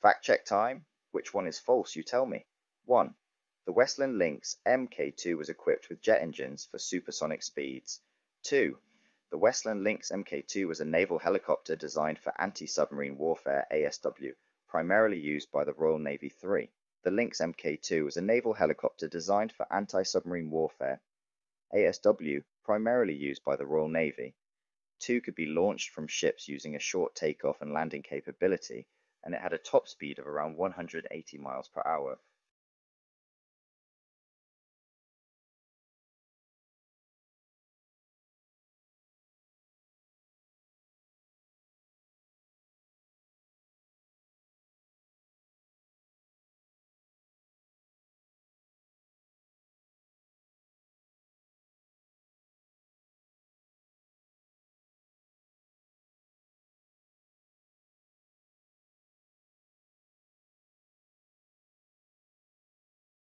Fact check time. Which one is false, you tell me? 1. The Westland Lynx Mk2 was equipped with jet engines for supersonic speeds. 2. The Westland Lynx Mk2 was a naval helicopter designed for anti-submarine warfare ASW, primarily used by the Royal Navy 3. The Lynx Mk2 was a naval helicopter designed for anti-submarine warfare ASW, primarily used by the Royal Navy. 2 could be launched from ships using a short takeoff and landing capability, and it had a top speed of around 180 miles per hour,